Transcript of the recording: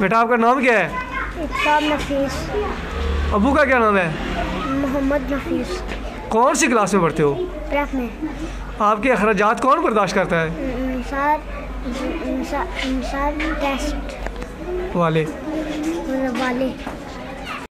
बेटा आपका नाम क्या है? नफीस। अबू का क्या नाम है? मोहम्मद नफीस। कौन सी क्लास में पढ़ते हो? में। आपके अखराज कौन बर्दाश्त करता है? इंसार इंसार इंसार टेस्ट वाले। मतलब वाले।